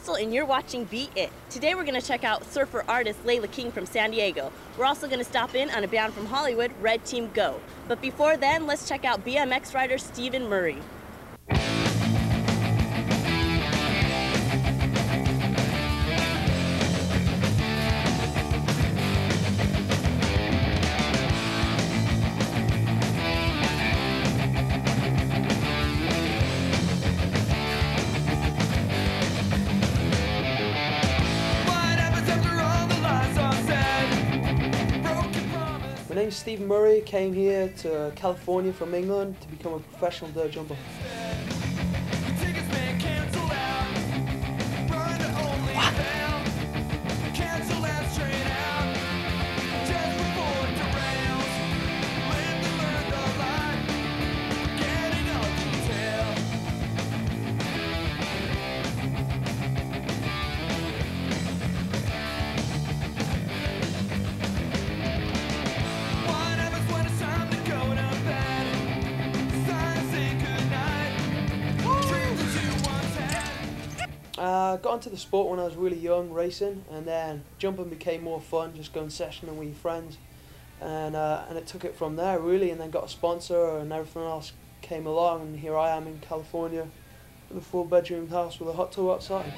Crystal, and you're watching Be It. Today we're going to check out surfer artist Layla King from San Diego. We're also going to stop in on a band from Hollywood, Red Team Go. But before then, let's check out BMX rider Stephen Murray. My name's Stephen Murray, came here to California from England to become a professional dirt jumper. Uh, got into the sport when I was really young, racing, and then jumping became more fun, just going sessioning with your friends, and uh, and it took it from there really, and then got a sponsor and everything else came along, and here I am in California, in a four-bedroom house with a hot tub outside.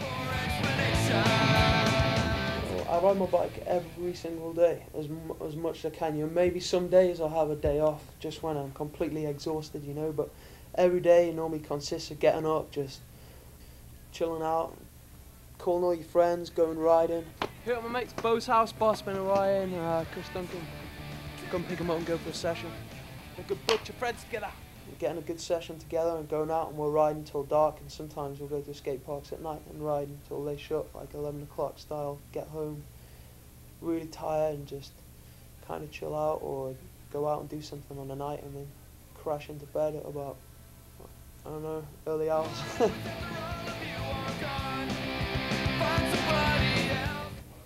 I ride my bike every single day, as as much as I can. You know, maybe some days I'll have a day off, just when I'm completely exhausted, you know, but every day normally consists of getting up, just chilling out, calling all your friends, going riding. Here at my mate's Bo's house, Bossman and Ryan, uh, Chris Duncan. Come pick pick 'em up and go for a session. A good bunch of friends together. We're getting a good session together and going out and we're riding till dark and sometimes we'll go to skate parks at night and ride until they shut, like 11 o'clock style, get home really tired and just kind of chill out or go out and do something on the night and then crash into bed at about, I don't know, early hours.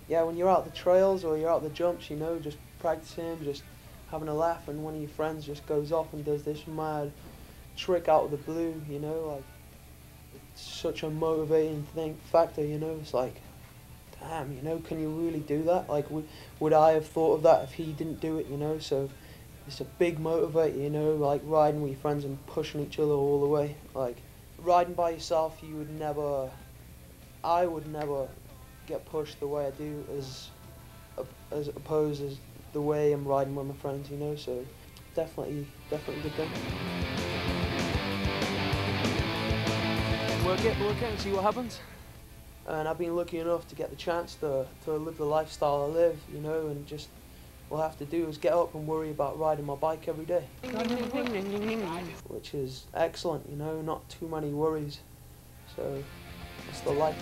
yeah, when you're out the trails or you're out the jumps, you know, just practicing, just having a laugh, and one of your friends just goes off and does this mad trick out of the blue, you know, like it's such a motivating thing factor, you know. It's like, damn, you know, can you really do that? Like, would would I have thought of that if he didn't do it, you know? So it's a big motivator, you know, like riding with your friends and pushing each other all the way. Like riding by yourself, you would never, I would never get pushed the way I do as as opposed as the way I'm riding with my friends, you know. So definitely, definitely good thing. Work it, work it, and see what happens. And I've been lucky enough to get the chance to to live the lifestyle I live, you know, and just all I have to do is get up and worry about riding my bike every day, which is excellent, you know, not too many worries. So it's the life.